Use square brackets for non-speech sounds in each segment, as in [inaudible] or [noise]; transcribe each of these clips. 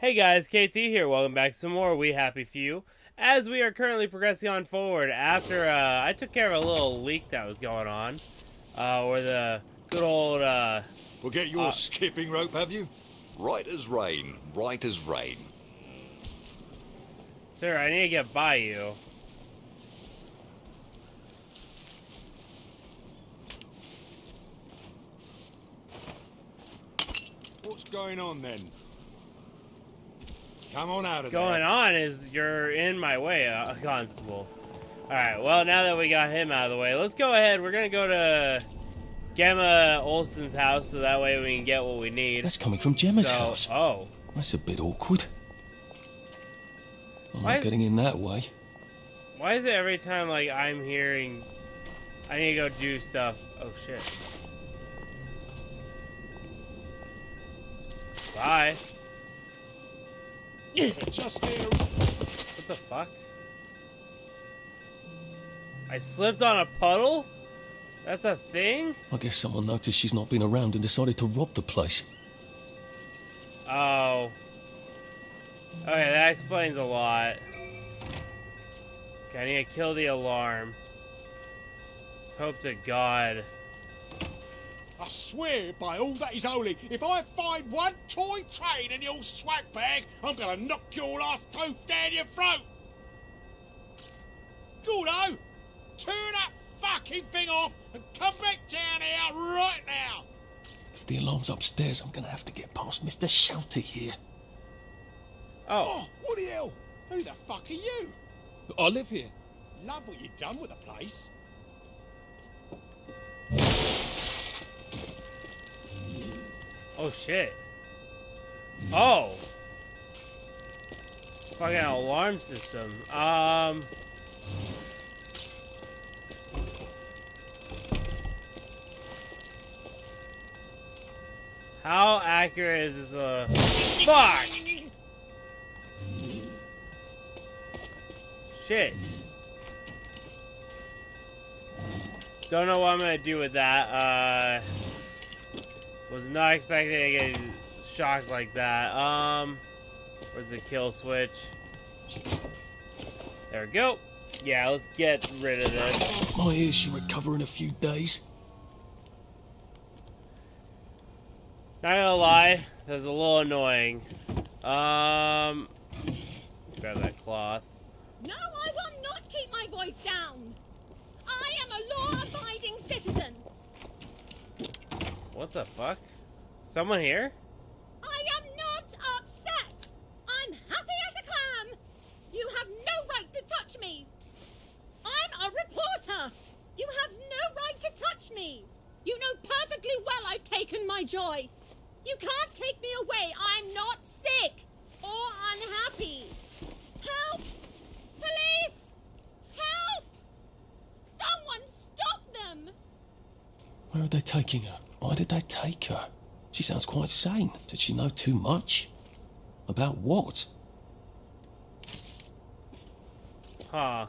Hey guys, KT here. Welcome back to some more We Happy Few. As we are currently progressing on forward after uh, I took care of a little leak that was going on, uh, where the good old uh, Forget your Uh, skipping rope, have you? Right as rain, right as rain. sir, I need to get by you. What's going on then? Come on out of Going there. on is you're in my way, uh, [laughs] constable. All right. Well, now that we got him out of the way, let's go ahead. We're gonna go to Gemma Olsen's house so that way we can get what we need. That's coming from Gemma's so, house. oh, That's a bit awkward. I'm Why- not getting in that way. why is it every time like I'm hearing I need to go do stuff? Oh shit. Bye. Just here. What the fuck? I slipped on a puddle? That's a thing? I guess someone noticed she's not been around and decided to rob the place. Oh. Okay, that explains a lot. Okay, I need to kill the alarm. Let's hope to God. I swear by all that is holy, if I find one toy train in your swag bag, I'm gonna knock your last tooth down your throat! Gordo, turn that fucking thing off and come back down here right now! If the alarm's upstairs, I'm gonna have to get past Mr. Shouty here. Oh, Oh, what the hell? Who the fuck are you? I live here. Love what you've done with the place. Oh shit. Oh. Fucking alarm system. Um. How accurate is this? Uh, fuck! Shit. Don't know what I'm gonna do with that. Uh, was not expecting to get shocked like that. Um, where's the kill switch? There we go. Yeah, let's get rid of this. My ears should recover in a few days. Not gonna lie, that was a little annoying. Um, grab that cloth. No, I will not keep my voice down. I am a law-abiding citizen. What the fuck? Someone here? I am not upset. I'm happy as a clam. You have no right to touch me. I'm a reporter. You have no right to touch me. You know perfectly well I've taken my joy. You can't take me away. I'm not sick or unhappy. Help! Police! Help! Someone stop them! Where are they taking her? Why did they take her? She sounds quite sane. Did she know too much? About what? Huh.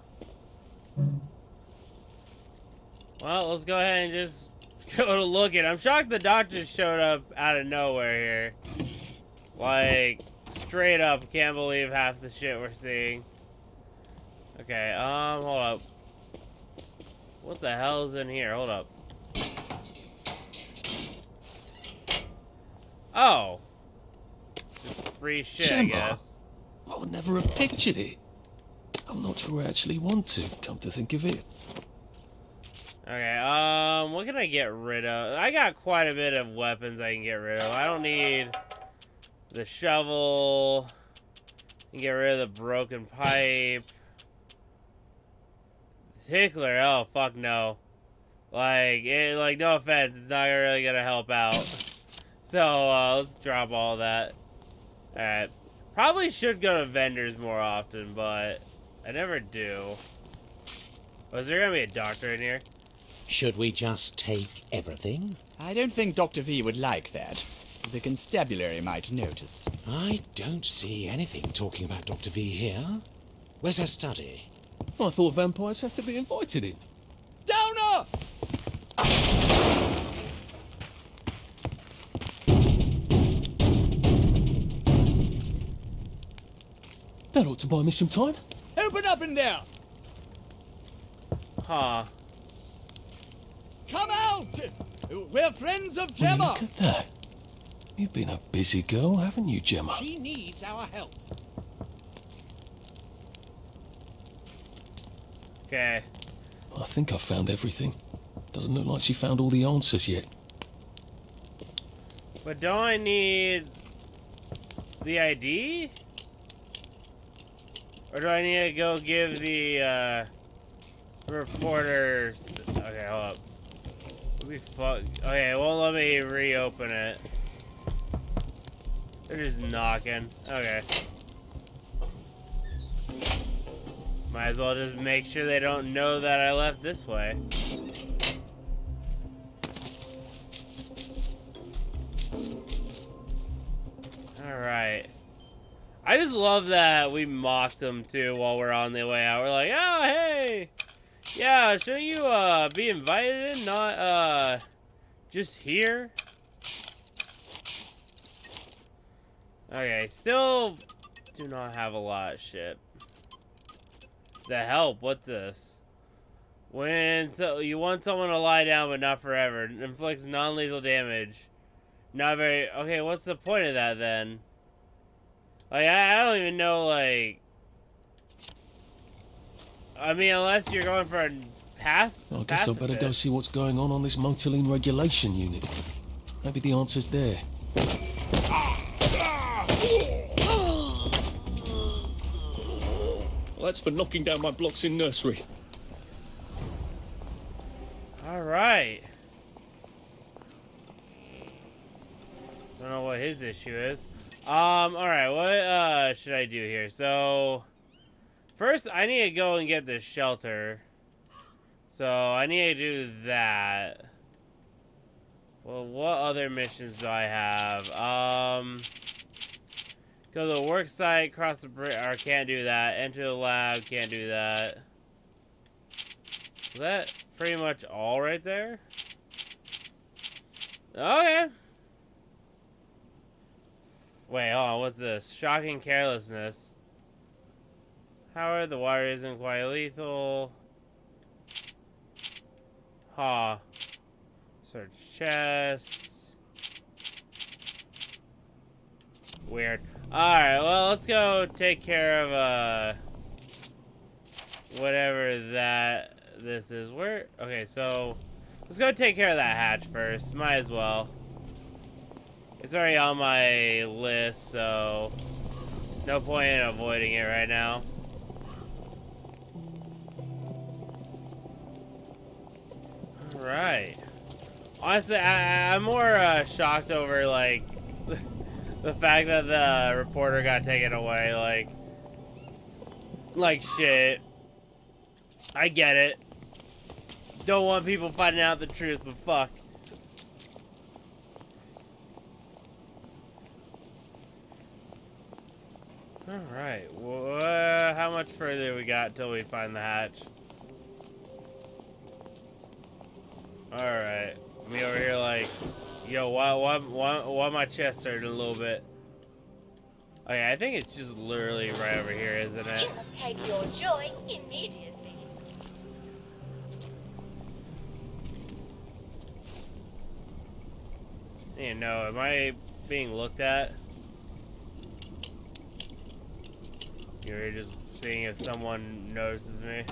Well, let's go ahead and just [laughs] go to look at. I'm shocked the doctor showed up out of nowhere here. Like, straight up, can't believe half the shit we're seeing. Okay, um, hold up. What the hell is in here? Hold up. Oh. Just free shit, I guess. I would never have pictured it. I'm not sure I actually want to, come to think of it. Okay, um, what can I get rid of? I got quite a bit of weapons I can get rid of. I don't need the shovel. Get rid of the broken pipe. Tickler, oh fuck no. Like, it, like no offense, it's not really gonna help out. So, uh, let's drop all that. Alright. Probably should go to vendors more often, but I never do. Was there gonna be a doctor in here? Should we just take everything? I don't think Dr. V would like that. The constabulary might notice. I don't see anything talking about Dr. V here. Where's her study? I thought vampires have to be invited in. That ought to buy me some time. Open up in there! Huh. Come out! We're friends of Gemma! look at that. You've been a busy girl, haven't you, Gemma? She needs our help. Okay. I think I've found everything. Doesn't look like she found all the answers yet. But don't I need the ID? Or do I need to go give the uh, reporters? Okay, hold up. Let me fuck. Okay, won't let me reopen it. They're just knocking. Okay. Might as well just make sure they don't know that I left this way. I just love that we mocked them too while we're on the way out. We're like, oh, hey! Yeah, shouldn't you uh, be invited in, not uh, just here? Okay, still do not have a lot of shit. The help, what's this? When so you want someone to lie down but not forever, inflicts non-lethal damage. Not very okay, what's the point of that then? Like I, I don't even know like I mean unless you're going for a path I guess I better go see what's going on on this Motiline regulation unit. Maybe the answer's there. Well, that's for knocking down my blocks in nursery. Alright. Don't know what his issue is. Um, alright, what uh should I do here? So first I need to go and get the shelter. So I need to do that. Well, what other missions do I have? Um Go to the work site, cross the bridge, or can't do that. Enter the lab, can't do that. Is that pretty much all right there? Okay. Wait, hold on, what's this? Shocking carelessness. Howard, the water isn't quite lethal. Ha. Search chest. Weird. Alright, well, let's go take care of, uh... Whatever that... This is. Where... Okay, so... Let's go take care of that hatch first. Might as well. It's already on my list, so... No point in avoiding it right now. Alright. Honestly, I, I'm more uh, shocked over, like... [laughs] the fact that the reporter got taken away, like, like shit. I get it. Don't want people finding out the truth, but fuck. Alright, well, how much further we got till we find the hatch? Alright, me over here like, yo, why, why, why, why my chest hurting a little bit? Oh okay, I think it's just literally right over here, isn't it? You take your joy immediately. You know, am I being looked at? You're just seeing if someone notices me.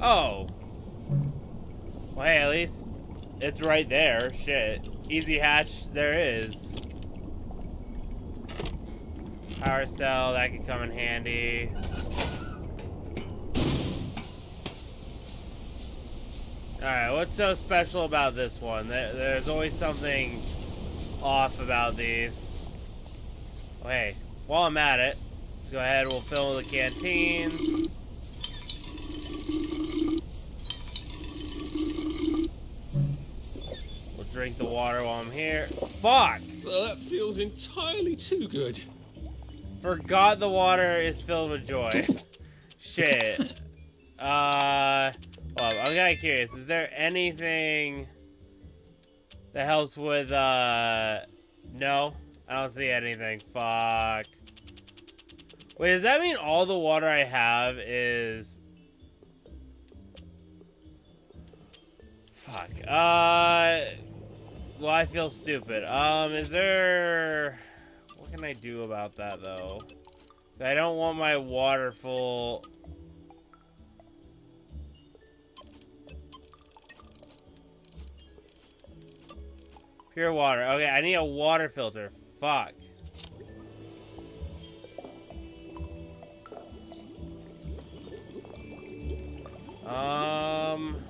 Oh. Well, hey, at least it's right there. Shit. Easy hatch there is. Power cell, that could come in handy. Alright, what's so special about this one? There's always something off about these. Hey, while I'm at it, let's go ahead, and we'll fill the canteens. We'll drink the water while I'm here. Fuck! Well, that feels entirely too good. Forgot the water is filled with joy. [laughs] Shit. Uh, well, I'm kind of curious. Is there anything that helps with, uh, no? I don't see anything. Fuck. Wait, does that mean all the water I have is... Fuck. Uh... Well, I feel stupid. Um, is there... What can I do about that, though? I don't want my water full... Pure water. Okay, I need a water filter. Fuck. Um...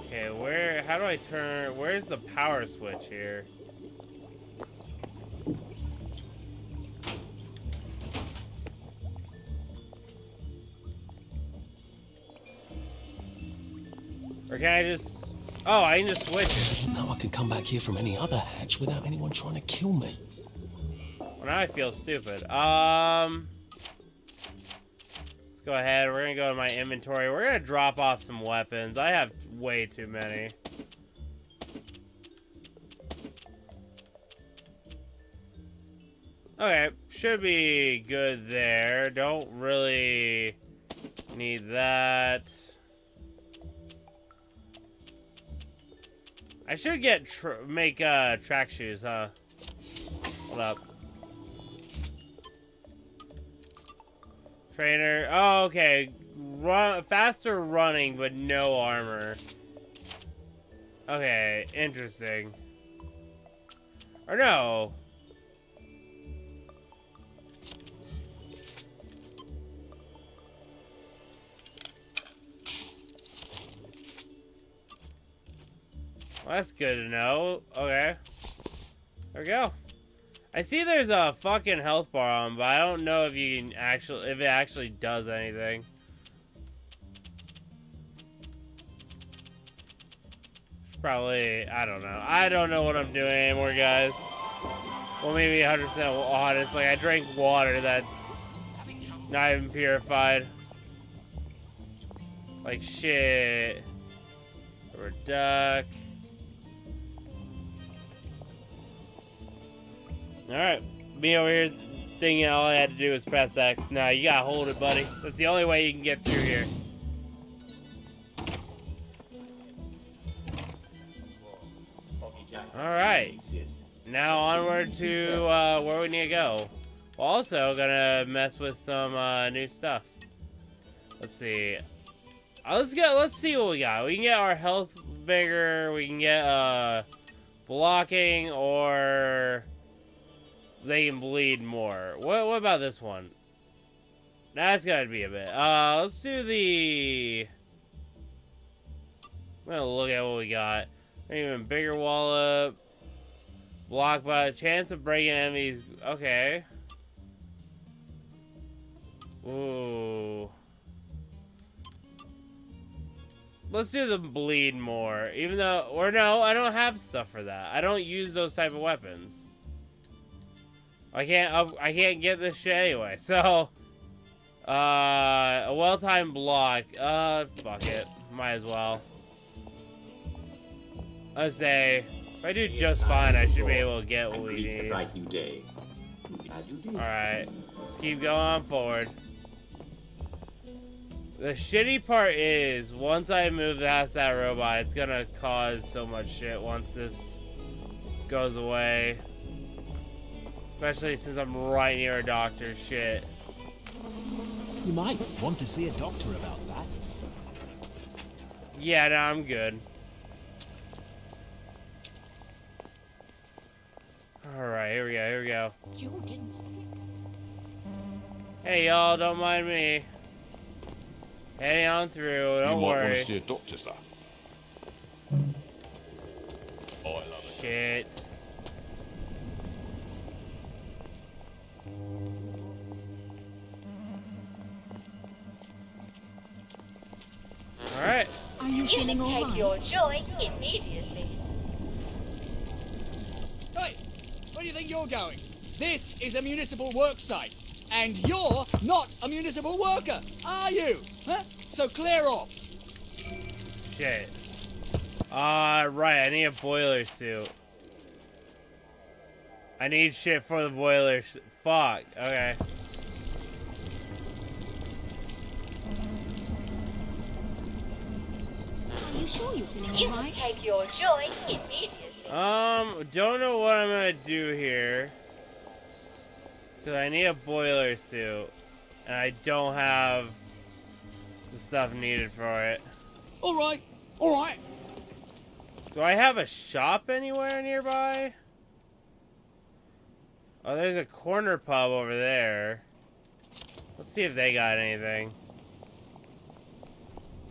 Okay, where, how do I turn, where's the power switch here? Or can I just, oh, I can just switch. Now I can come back here from any other hatch without anyone trying to kill me. Well, now I feel stupid. Um, let's go ahead. We're gonna go to my inventory. We're gonna drop off some weapons. I have way too many. Okay, should be good there. Don't really need that. I should get make uh track shoes, huh? Hold up. Trainer. Oh, okay. Run faster running, but no armor. Okay, interesting. Or no. Well, that's good to know. Okay. There we go. I see there's a fucking health bar on, but I don't know if you can actually, if it actually does anything. Probably, I don't know. I don't know what I'm doing anymore, guys. Well, maybe 100% honest. Like, I drank water that's not even purified. Like, shit. Rubber Alright. Me over here thinking all I had to do was press X. Now you gotta hold it, buddy. That's the only way you can get through here. Alright. Now onward to uh, where we need to go. We're also gonna mess with some uh, new stuff. Let's see. Uh, let's get. Let's see what we got. We can get our health bigger. We can get uh, blocking, or they can bleed more. What? What about this one? That's gotta be a bit. Uh, let's do the. I'm gonna look at what we got. Even bigger wallop. Block by chance of breaking enemies. Okay. Ooh. Let's do the bleed more. Even though, or no, I don't have stuff for that. I don't use those type of weapons. I can't, I can't get this shit anyway. [laughs] So, uh, a well-timed block. Uh, fuck it. Might as well. I say, if I do just fine, I should be able to get what we need. Alright, let's keep going forward. The shitty part is, once I move past that robot, it's gonna cause so much shit once this goes away. Especially since I'm right near a doctor. shit. You might want to see a doctor about that. Yeah, no, I'm good. Alright, here we go, here we go. You didn't. Hey, y'all, don't mind me. Heading on through, don't worry. you might worry. want to see a doctor, sir. Oh, I love it. Shit. Feeling can take alright? your joy immediately. Hey, where do you think you're going? This is a municipal work site, and you're not a municipal worker, are you? Huh? So clear off. Shit. Uh, right, I need a boiler suit. I need shit for the boilers. Fuck. Okay. Sure you're feeling you alright? take your joy immediately. Um, don't know what I'm gonna do here. Cause I need a boiler suit. And I don't have the stuff needed for it. Alright, alright. Do I have a shop anywhere nearby? Oh, there's a corner pub over there. Let's see if they got anything.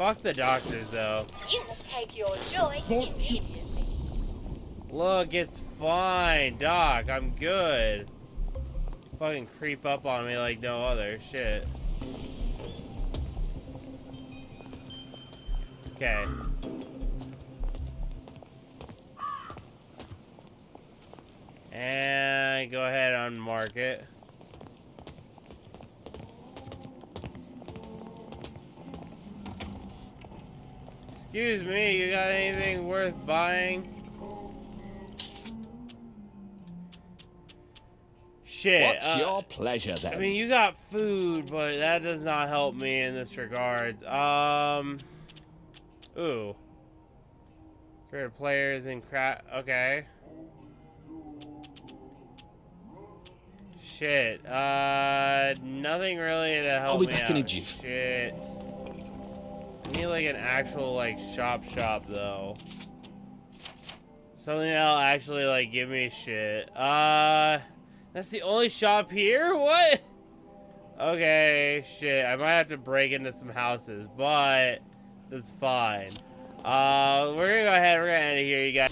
Fuck the doctors, though. You take your joy immediately. Look, it's fine, Doc. I'm good. Fucking creep up on me like no other. Shit. Okay. And go ahead and unmark it. Excuse me, you got anything worth buying? Shit. What's uh, your pleasure then? I mean, you got food, but that does not help me in this regards. Um. Ooh. Create players and crap. Okay. Shit. Uh, nothing really to help I'll be me back out. in a jiff. Shit. I need like an actual like shop shop though. Something that'll actually like give me shit. Uh, that's the only shop here. What? Okay, shit. I might have to break into some houses, but that's fine. Uh, we're gonna go ahead. We're gonna end it here, you guys.